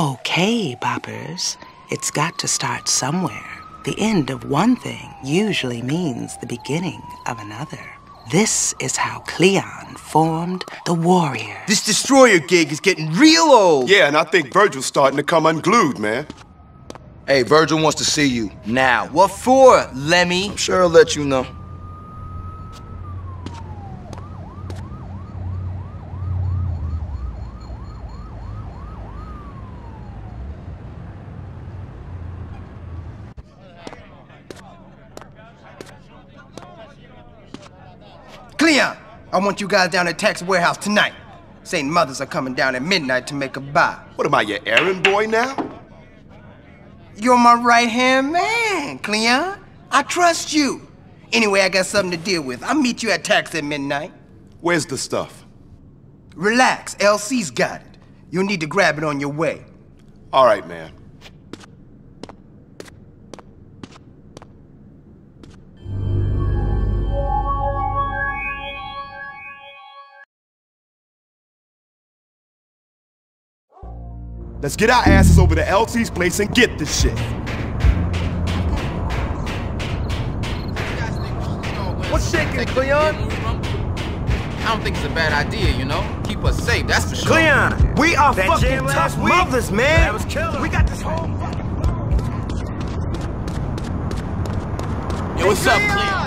Okay, boppers, it's got to start somewhere. The end of one thing usually means the beginning of another. This is how Cleon formed the Warriors. This destroyer gig is getting real old. Yeah, and I think Virgil's starting to come unglued, man. Hey, Virgil wants to see you now. What for, Lemmy? I'm sure he'll let you know. Cleon, I want you guys down at Tax Warehouse tonight. St. Mothers are coming down at midnight to make a buy. What am I, your errand boy now? You're my right-hand man, Cleon. I trust you. Anyway, I got something to deal with. I'll meet you at Tax at midnight. Where's the stuff? Relax, LC's got it. You'll need to grab it on your way. All right, man. Let's get our asses over to LT's place and get this shit. What's shaking, Cleon? I don't think it's a bad idea, you know? Keep us safe, that's for sure. Cleon, we are That fucking tough week, mothers, man. that was killer. We got this whole. Yo, what's up, Cleon?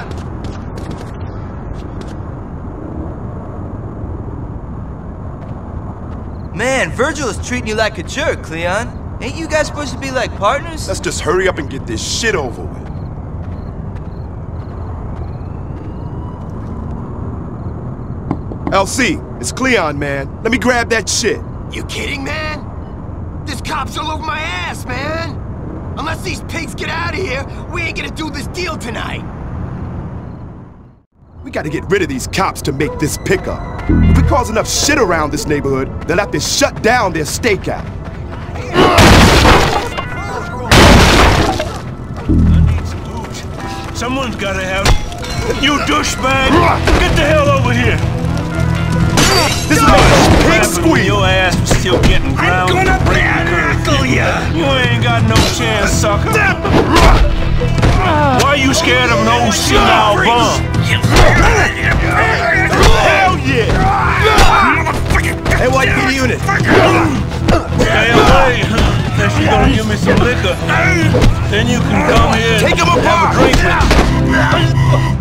Man, Virgil is treating you like a jerk, Cleon. Ain't you guys supposed to be like partners? Let's just hurry up and get this shit over with. LC, it's Cleon, man. Let me grab that shit. You kidding, man? This cop's all over my ass, man. Unless these pigs get out of here, we ain't gonna do this deal tonight. We gotta get rid of these cops to make this pickup. If we cause enough shit around this neighborhood, they'll have to shut down their stakeout. Some Someone's gotta have. You douchebag! Get the hell over here! This is making pig Grabbing squeal. Your ass was still getting ground. gonna to break the ya! You ain't got no chance, sucker. Why are you scared of an old senile bum? Hell yeah! Hey, YP unit. Stay away, unless you're gonna give me some liquor. Then you can come here Take him and have a drink with me.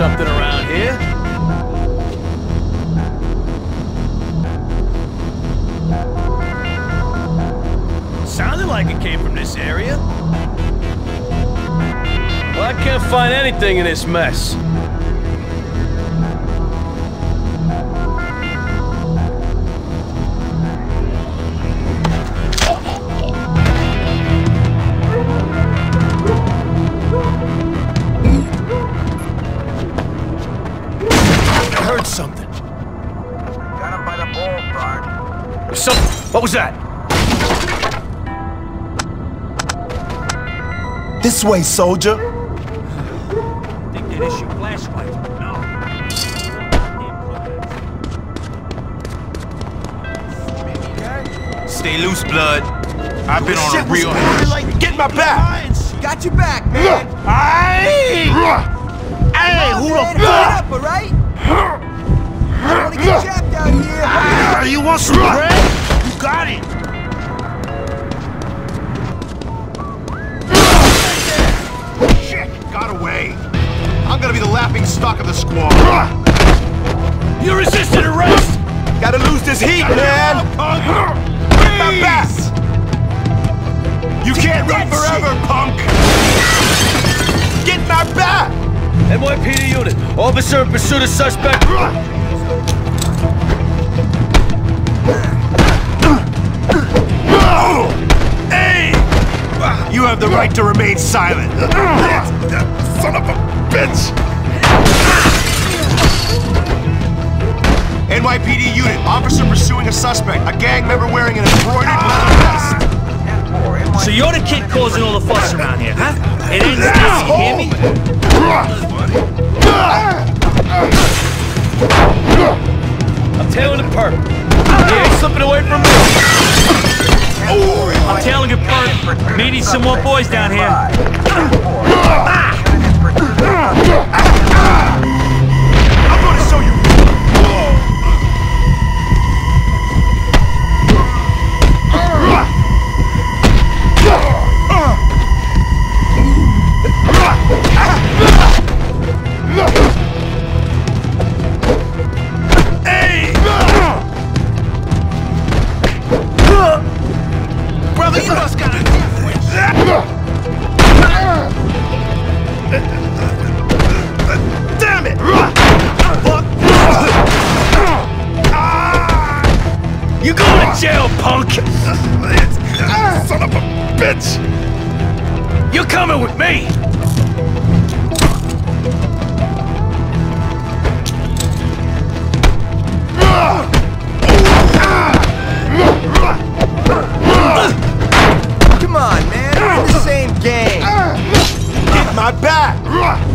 Something around here. Sounded like it came from this area. Well, I can't find anything in this mess. This way, soldier! Think they'd issue flashlight. No. Stay loose, blood. I've been on a real Get my back! Got your back, man. Hey! Hey, who the fuck? up, all right? I wanna get jacked out here. Ah, you want some bread? You got it. Be the laughing stock of the squad. You resisted arrest! Gotta lose this heat, man! Get my back! You can't run forever, punk! Get my back! NYPD unit, officer in pursuit of suspect. You have the right to remain silent. Son of a bitch! NYPD unit, officer pursuing a suspect. A gang member wearing an embroidered leather vest. So you're the kid causing all the fuss around here, huh? It ends this, you hear me? I'm tailing a perp. He ain't slipping away from me. I'm tailing a perp. Meeting some more boys down here. Son of a bitch! You're coming with me! On, man. We're in the same game. Get my back!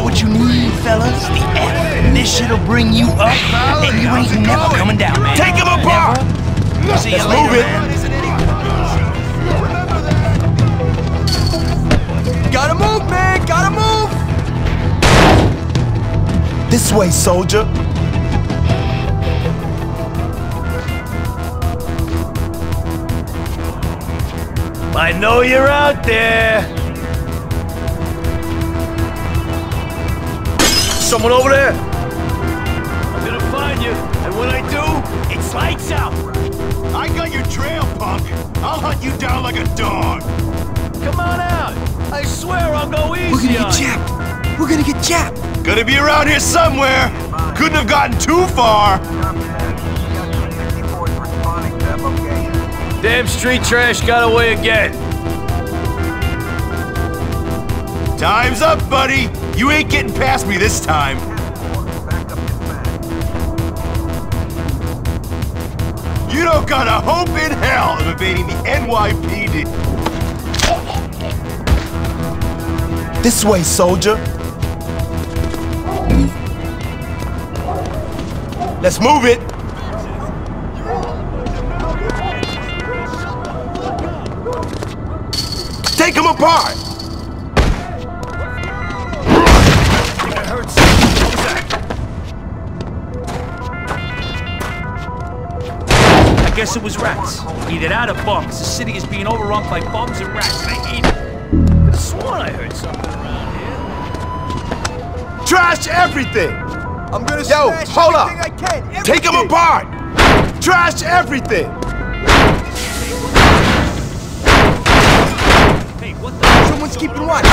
Got what you need, fellas. The F. This shit'll bring you up, and you ain't never coming down, man. Take him apart! See you Let's later, move it. man. Gotta move, man. Gotta move. This way, soldier. I know you're out there! Someone over there? I'm gonna find you, and when I do, it's lights out! I got your trail, punk. I'll hunt you down like a dog. Come on out! I swear I'll go easy We're gonna get you. japped. We're gonna get japped. Gonna be around here somewhere. Couldn't have gotten too far. Damn street trash got away again. Time's up, buddy. You ain't getting past me this time. You don't got a hope in hell of evading the NYPD. This way, soldier. Let's move it. Take them apart. Guess it was rats. Either that or bums. The city is being overrun by bums and rats, and I hate it. Could've sworn I heard something around here. Trash everything. I'm gonna Yo, smash hold up. everything I can. Take them Everything. apart. Trash everything. Hey, what the? Someone's keeping watch.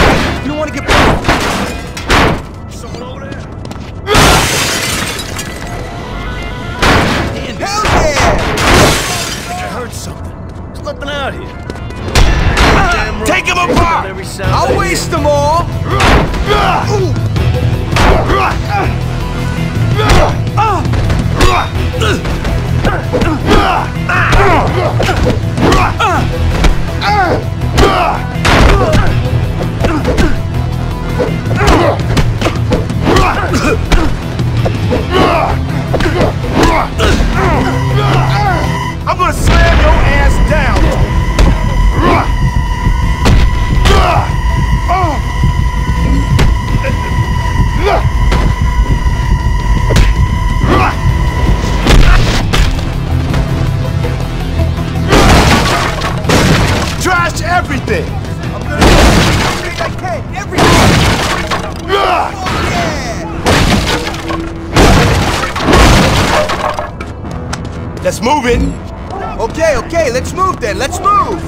You don't want to get Waste them all. I'm gonna slam your ass down. Let's move it. Okay, okay, let's move then. Let's move.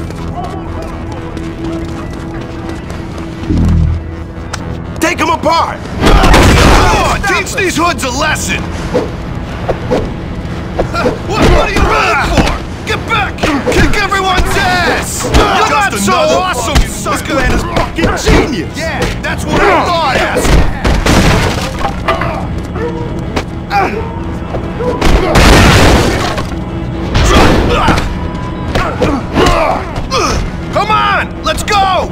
Take them apart. On, teach these hoods a lesson. what, what are you running for? Get back! Kick everyone's ass! You're not so awesome, you This plan is fucking genius. Yeah, that's what I thought, asshole! Come on, let's go!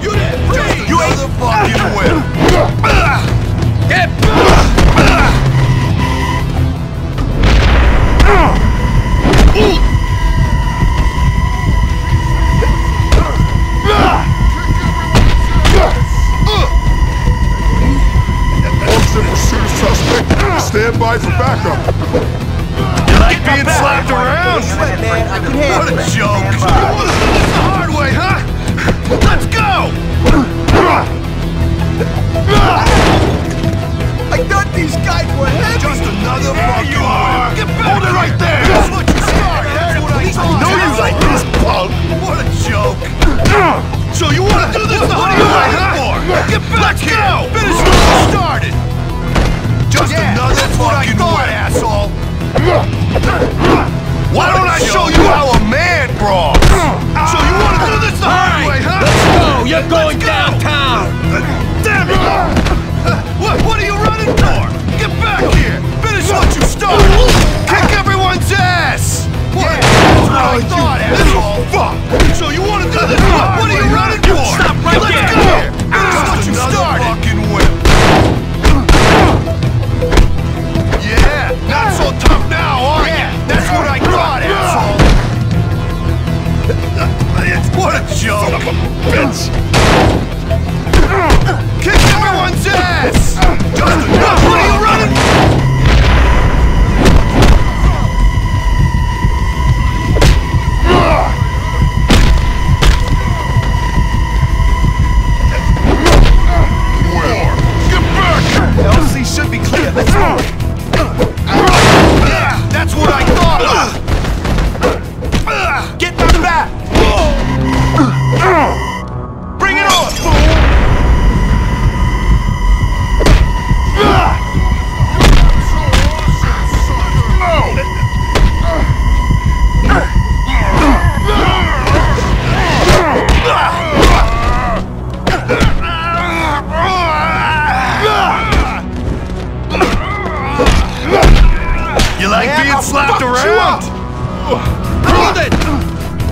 You didn't You ain't the fucking whip! Get. Stand by for backup. Around? Sweat, man. I can What a it. joke! You wanna do this the hard way, huh? Let's go! I thought these guys were heavy. Just another fucking you are. Get back! Hold it right there! That's what you started! That's what I thought! Know you like this, punk. What a joke! So you wanna do this the hard way, huh? Get back Let's go! Finish what you started! Just another fucking thought, asshole! Why don't I show you how a man brawls? So you wanna do this the hard way, huh? Let's go! You're going downtown! Damn it! What, what are you running for? Get back here! Finish what you started! Kick everyone's ass! What? That's what I thought, asshole! Fuck! So you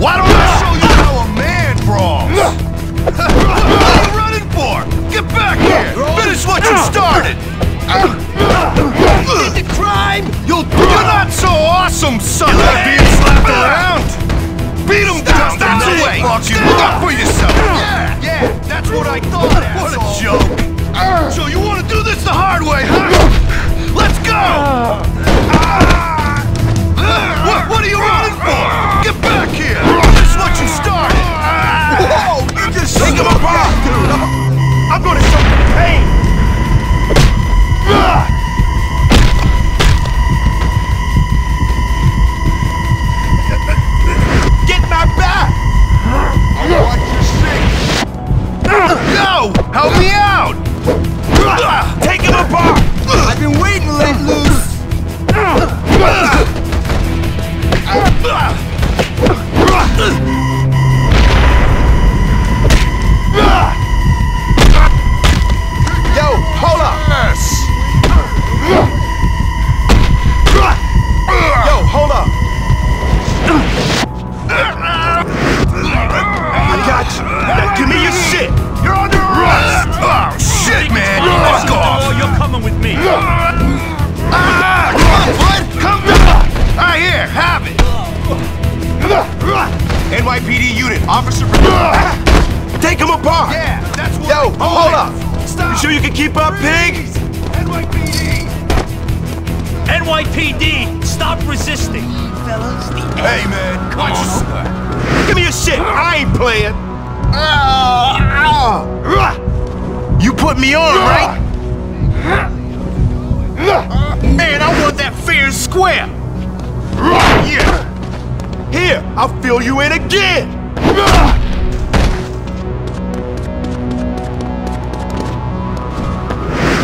Why don't I show you how a man brawls? what are you running for? Get back here! Finish what you started! Did the crime? You'll You're not so awesome, son! You like being slapped around? Beat him down! That's the way! You look up for yourself! Yeah, yeah, that's what I thought, What a joke! So you want to do this the hard way, huh? Let's go! Ah. What, what are you running for? I'm gonna show you pain. Fill you in again.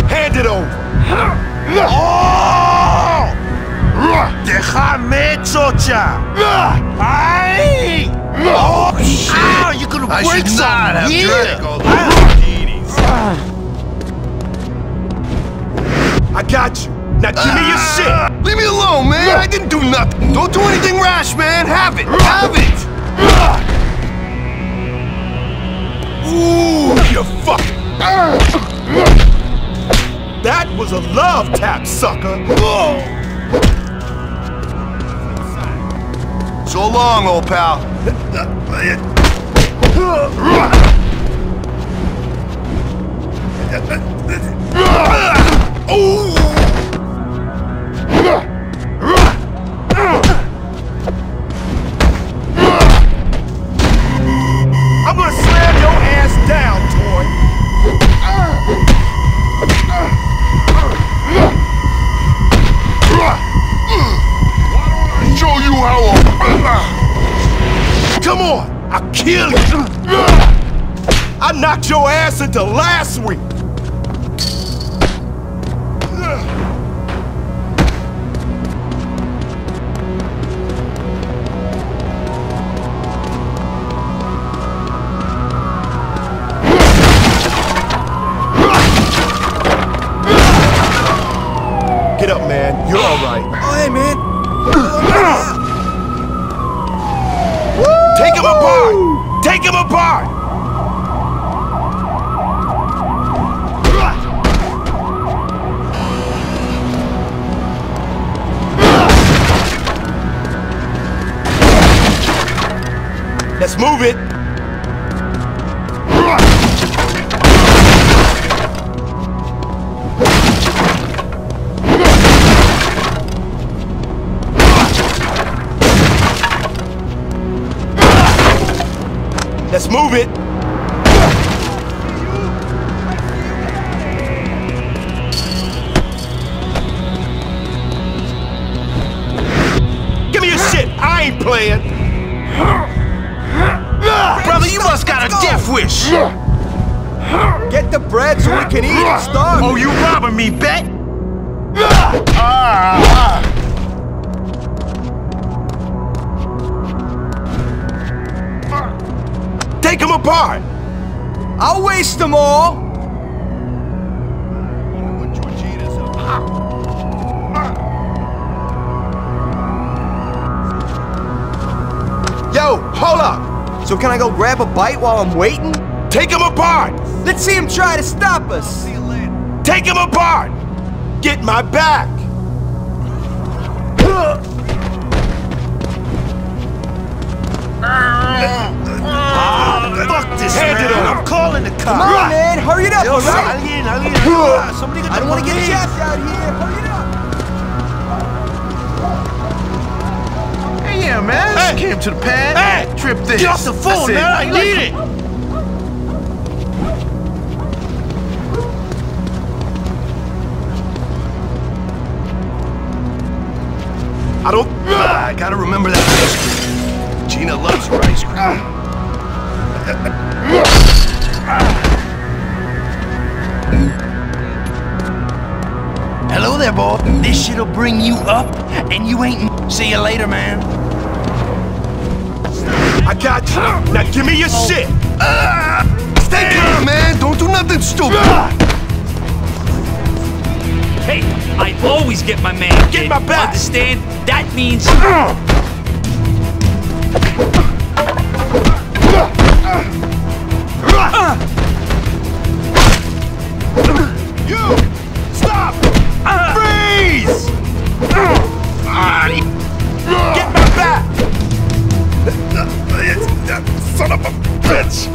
Hand it over. Oh! Déjame, chocha. Ay! Oh, shit! Ow, you're gonna I break should not have something drank all those martinis. I got you. Now give me your shit. Leave me alone, man. I didn't do nothing. Don't do anything rash, man. Have it. Have it. Ooh, you fuck. That was a love tap, sucker. So long, old pal. I'm gonna slam your ass down, Toy. Show you how. Come on, I'll kill you. I knocked your ass into last week. Get up, man. You're all right. Oh, hey, man. Take him apart! Take him apart! Let's move it. Let's move it. Give me your shit. I ain't playing. Brother, you must got a death wish. Get the bread so we can eat and starve. Oh, you robbing me, bet? I'll waste them all. Yo, hold up. So can I go grab a bite while I'm waiting? Take them apart. Let's see him try to stop us. Take them apart. Get my back. Fuck this, Hand it man. over. I'm calling the cops. Come cops. on, man. Hurry it up, all right? Alguien, alguien, ayuda. Somebody get I don't want to get police. chapped out here. Hurry it up. Hey, yeah, man. Just came to the pad. Hey! Trip this. Get off the phone, That's it. man. I You like need it. I don't. I gotta remember that ice cream. Gina loves her ice cream. Hello there, boy. This shit'll bring you up, and you ain't. See you later, man. I got you. Now give me your oh. shit. Uh. Stay calm, man. Don't do nothing stupid. Hey, I always get my man. Get kid. my back. Understand? That means You! Get my back! Son of a bitch!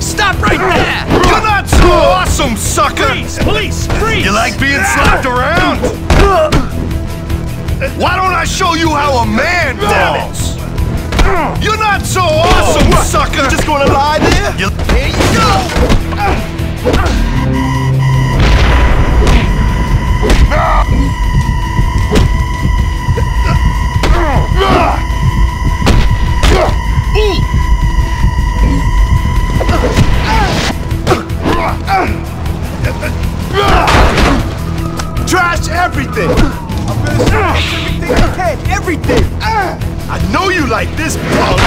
stop right there. You're not so awesome, sucker. Freeze, police, freeze. You like being slapped around? Why don't I show you how a man falls? You're not so awesome, what? sucker! Just gonna lie there? You, here you go! Trash everything! I'm gonna trash everything you can, everything! I know you like this, punk!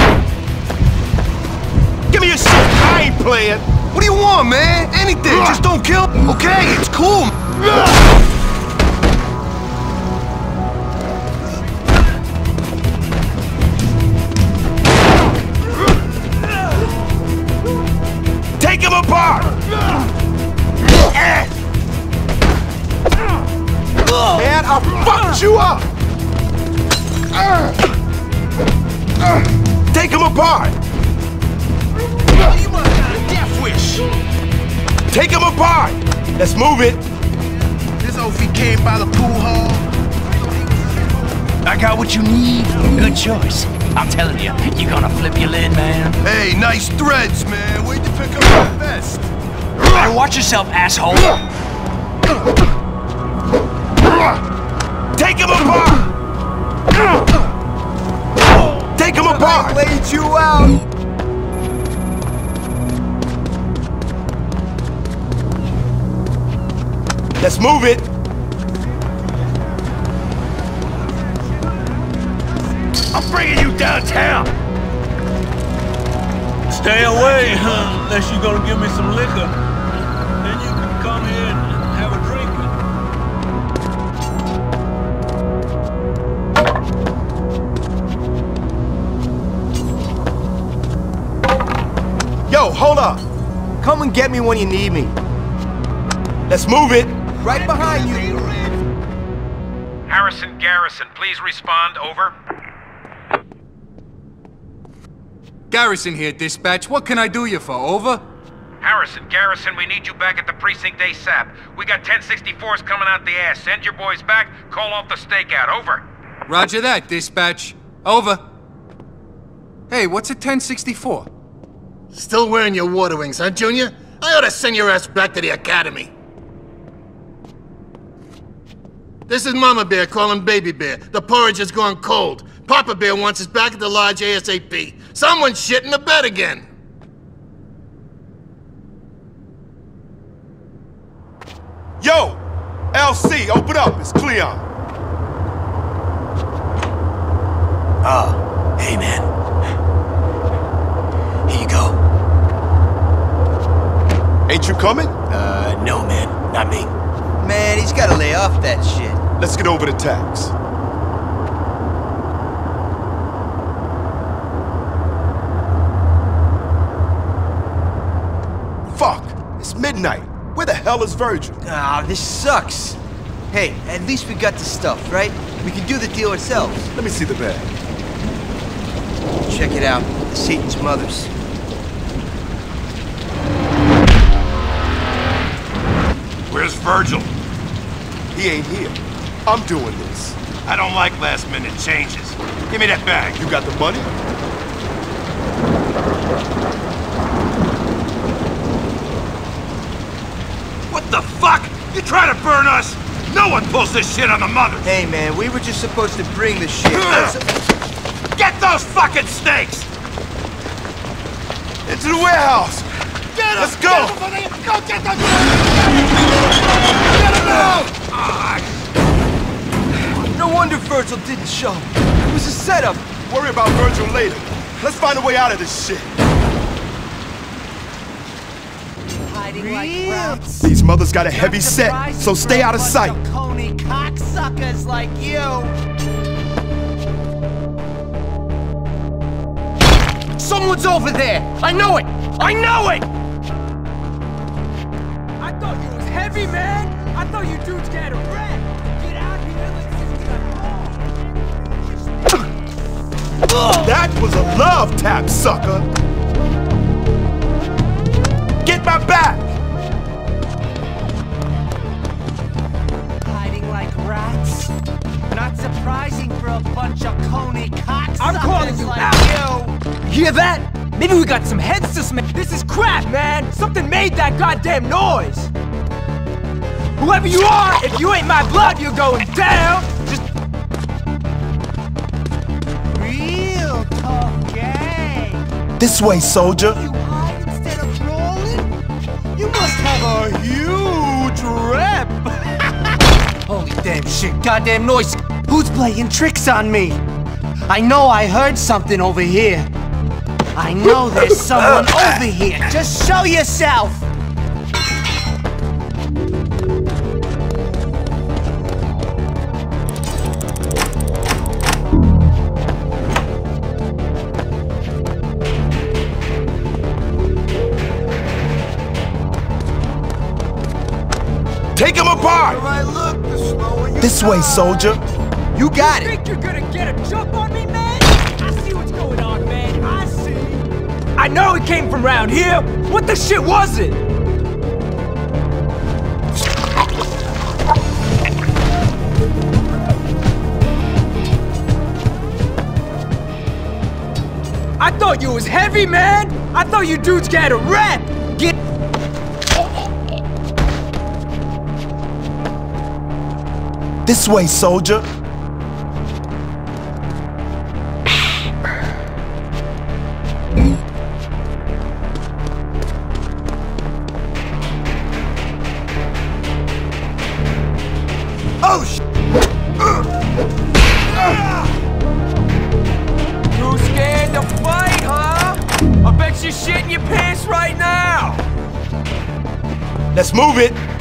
Give me your shit, I ain't playing! What do you want, man? Anything, just don't kill. Okay, it's cool. Let's move it! This Ophi came by the pool hall. I got what you need. Good choice. I'm telling you, you're gonna flip your lid, man. Hey, nice threads, man. Where'd you pick up that vest? Better watch yourself, asshole. Take him apart! Take him apart! I Laid you out. Let's move it! I'm bringing you downtown. Stay away, unless you're gonna give me some liquor. Then you can come here and have a drink. Yo, hold up! Come and get me when you need me. Let's move it! Right behind you. Harrison Garrison, please respond. Over. Garrison here, dispatch. What can I do you for? Over? Harrison Garrison, we need you back at the precinct ASAP. We got 1064s coming out the ass. Send your boys back. Call off the stakeout. Over. Roger that, dispatch. Over. Hey, what's a 1064? Still wearing your water wings, huh, Junior? I ought to send your ass back to the academy. This is Mama Bear calling Baby Bear. The porridge has gone cold. Papa Bear wants us back at the lodge ASAP. Someone's shitting the bed again. Yo! LC, open up, it's Cleon. Oh, hey, man. Here you go. Ain't you coming? Uh, no, man. Not me. Man, he's gotta lay off that shit. Let's get over the tax. Fuck! It's midnight. Where the hell is Virgil? Ah, this sucks. Hey, at least we got the stuff, right? We can do the deal ourselves. Let me see the bag. Check it out. Satan's mother's. Where's Virgil? He ain't here. I'm doing this. I don't like last minute changes. Give me that bag. You got the money? What the fuck? You trying to burn us? No one pulls this shit on the mother. Hey, man, we were just supposed to bring the shit. Get those fucking snakes! Into the warehouse! Get 'em! Let's go! Get 'em, buddy! Go get them! Get 'em now! No wonder Virgil didn't show. It was a setup. Worry about Virgil later. Let's find a way out of this shit. Hiding like rats. These mothers got a heavy set, so stay out of sight. Coney cocksuckers like you. Someone's over there! I know it! I know it! I thought you was heavy, man. I thought you dudes got a rat. Get out here, let's get That was a love tap, sucker! Get my back! Hiding like rats. Not surprising for a bunch of Coney cocksuckers I'm calling you like out. you. Hear that? Maybe we got some heads to smash. This is crap, man. Something made that goddamn noise. Whoever you are, if you ain't my blood, you're going down. Just Real tough gang. This way, soldier. You hide instead of crawling? You must have a huge rep. holy damn shit, goddamn noise. Who's playing tricks on me? I know I heard something over here. I know there's someone over here. Just show yourself. Take him apart! This way, soldier. You got it. Think you're gonna get a jump on me, man? I see what's going on, man. I see. I know it came from around here. What the shit was it? I thought you was heavy, man. I thought you dudes got a rep. Get. Right now. Let's move it.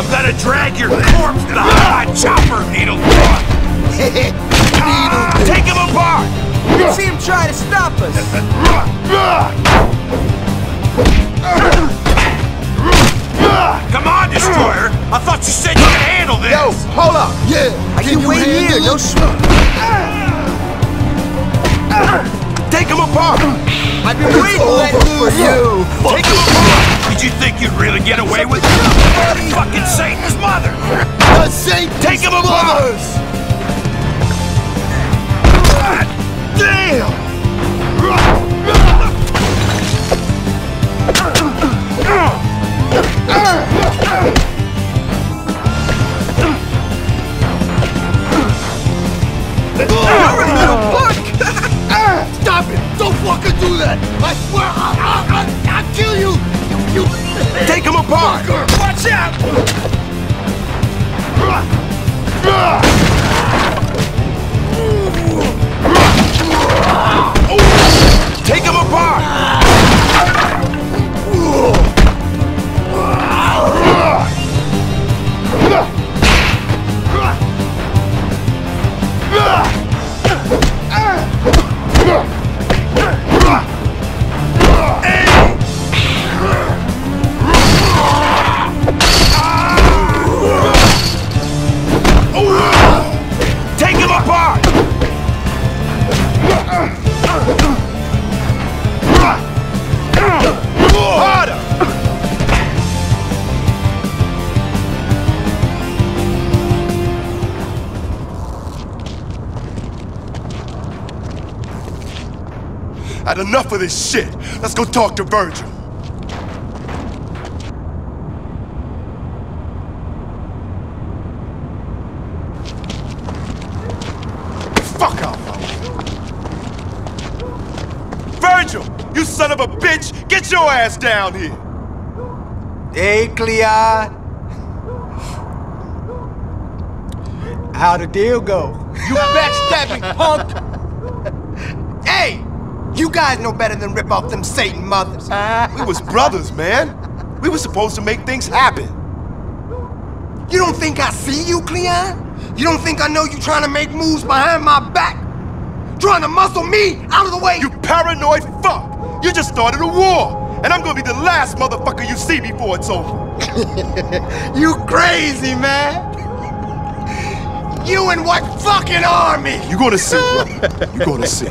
I'm gonna drag your corpse to the hot chopper, Needle Thorn! Take him apart! You see him try to stop us. Come on, Destroyer! I thought you said you could handle this! Yo, hold up. Yeah. I can wait here. Don't. Take him apart. I've been waiting for you. Take him apart! Did you think you'd really get away with it? Fucking Satan's mother! The Saint Take him apart! Damn. Stop it! Don't fucking do that! I swear I'll, I'll, I'll, I'll kill you! You. Take him apart. Watch out! Take him apart. Had enough of this shit. Let's go talk to Virgil. Fuck off. Virgil, you son of a bitch, get your ass down here. Hey, Cleon. How'd the deal go? You backstabbing punk! You guys know better than rip off them Satan mothers. We was brothers, man. We was supposed to make things happen. You don't think I see you, Cleon? You don't think I know you trying to make moves behind my back? Trying to muscle me out of the way? You paranoid fuck! You just started a war! And I'm gonna be the last motherfucker you see before it's over. you crazy, man! You in what fucking army? You gonna see, brother. You gonna see.